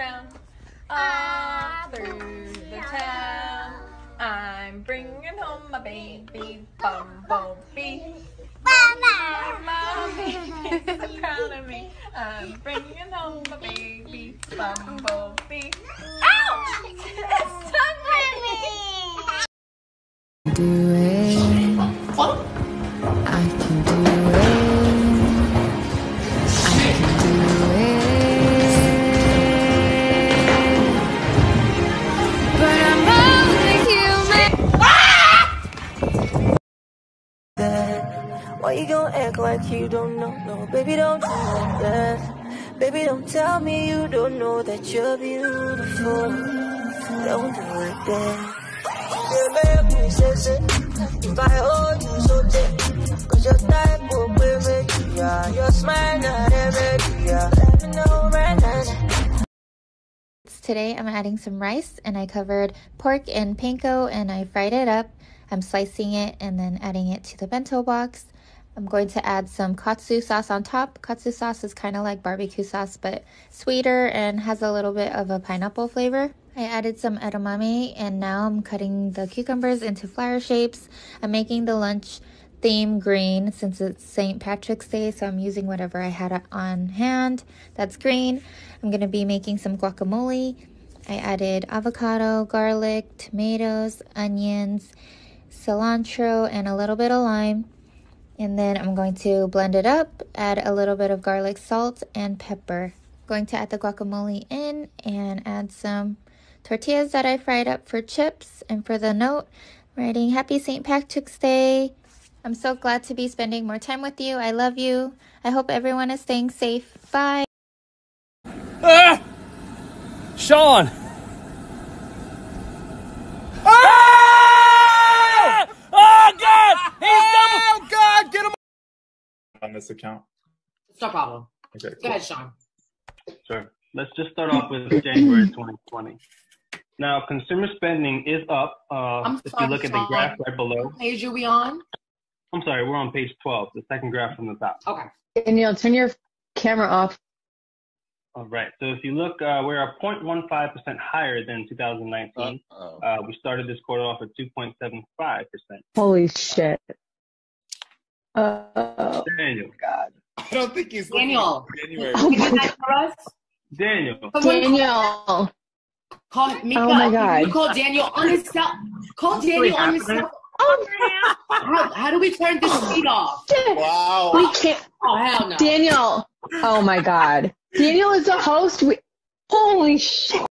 around, ah, all through the town. I'm bringing home my baby bumblebee. My mommy's so proud of me. I'm bringing home my baby bumblebee. Ouch! It's so me. Why you gon' act like you don't know? No, baby, don't do like that. Baby, don't tell me you don't know that you're beautiful. Don't do like that. You make me say, say, if I hold you so tight, cause your type will be me, yeah. Your smile, not every, yeah. Let me know right now. Today I'm adding some rice and I covered pork in panko and I fried it up. I'm slicing it and then adding it to the bento box. I'm going to add some katsu sauce on top. Katsu sauce is kind of like barbecue sauce but sweeter and has a little bit of a pineapple flavor. I added some edamame and now I'm cutting the cucumbers into flower shapes. I'm making the lunch theme green since it's St. Patrick's Day, so I'm using whatever I had on hand. That's green. I'm going to be making some guacamole. I added avocado, garlic, tomatoes, onions, cilantro, and a little bit of lime. And then I'm going to blend it up, add a little bit of garlic salt and pepper. Going to add the guacamole in and add some tortillas that I fried up for chips. And for the note, writing Happy St. Patrick's Day. I'm so glad to be spending more time with you. I love you. I hope everyone is staying safe. Bye. Ah! Sean! Ah! Oh, God! He's double! Oh God, get him on this account? It's no problem. Okay, Go cool. ahead, Sean. Sure. Let's just start off with January 2020. Now, consumer spending is up. Uh, I'm if you sorry, look at the graph right below, What page are we on? I'm sorry, we're on page 12, the second graph from the top. Okay. Danielle, turn your camera off. All right. So if you look, uh, we're at 0.15% higher than 2019. Uh, we started this quarter off at 2.75%. Holy shit. Uh, Daniel. God. I don't think he's Daniel. January. Oh Can you do that for us? Daniel. Someone Daniel. Call Mika. Oh my God. You call Daniel on his cell. Call Daniel on his cell. Oh, How, how do we turn this feed off? Wow. We can't. Oh hell no. Daniel. Oh my God. Daniel is the host. We, holy shit.